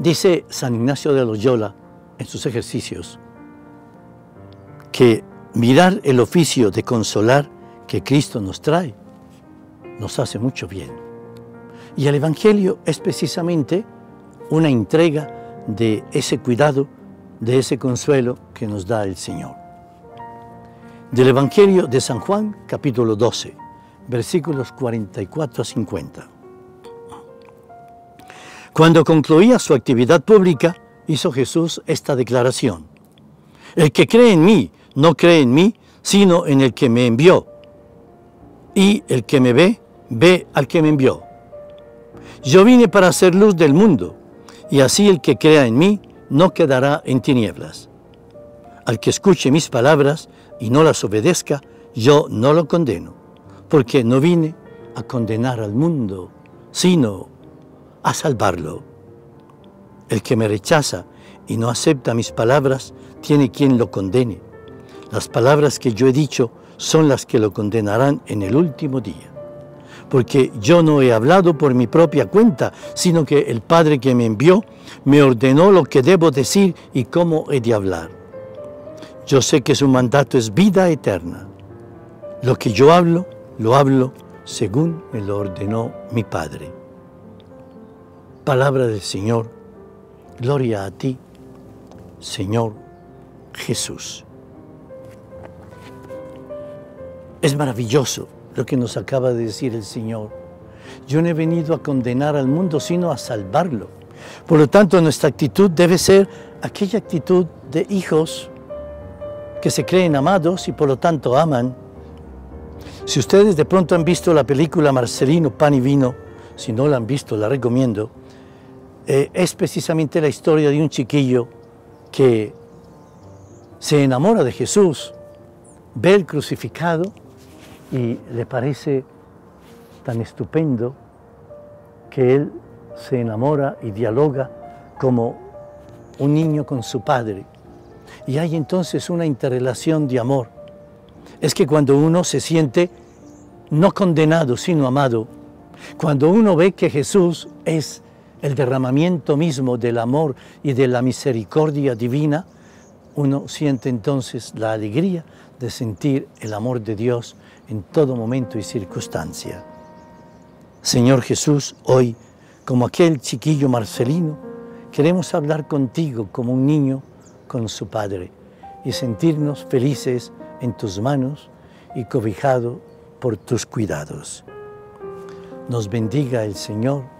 Dice San Ignacio de Loyola en sus ejercicios que mirar el oficio de consolar que Cristo nos trae nos hace mucho bien. Y el Evangelio es precisamente una entrega de ese cuidado, de ese consuelo que nos da el Señor. Del Evangelio de San Juan, capítulo 12, versículos 44 a 50. Cuando concluía su actividad pública, hizo Jesús esta declaración. El que cree en mí, no cree en mí, sino en el que me envió. Y el que me ve, ve al que me envió. Yo vine para hacer luz del mundo, y así el que crea en mí no quedará en tinieblas. Al que escuche mis palabras y no las obedezca, yo no lo condeno, porque no vine a condenar al mundo, sino a salvarlo. El que me rechaza y no acepta mis palabras, tiene quien lo condene. Las palabras que yo he dicho son las que lo condenarán en el último día. Porque yo no he hablado por mi propia cuenta, sino que el Padre que me envió me ordenó lo que debo decir y cómo he de hablar. Yo sé que su mandato es vida eterna. Lo que yo hablo, lo hablo según me lo ordenó mi Padre. Palabra del Señor, gloria a ti, Señor Jesús. Es maravilloso lo que nos acaba de decir el Señor. Yo no he venido a condenar al mundo, sino a salvarlo. Por lo tanto, nuestra actitud debe ser aquella actitud de hijos que se creen amados y por lo tanto aman. Si ustedes de pronto han visto la película Marcelino, Pan y Vino, si no la han visto, la recomiendo, eh, es precisamente la historia de un chiquillo que se enamora de Jesús, ve el crucificado y le parece tan estupendo que él se enamora y dialoga como un niño con su padre. Y hay entonces una interrelación de amor. Es que cuando uno se siente no condenado, sino amado, cuando uno ve que Jesús es el derramamiento mismo del amor y de la misericordia divina, uno siente entonces la alegría de sentir el amor de Dios en todo momento y circunstancia. Señor Jesús, hoy, como aquel chiquillo Marcelino, queremos hablar contigo como un niño con su padre y sentirnos felices en tus manos y cobijado por tus cuidados. Nos bendiga el Señor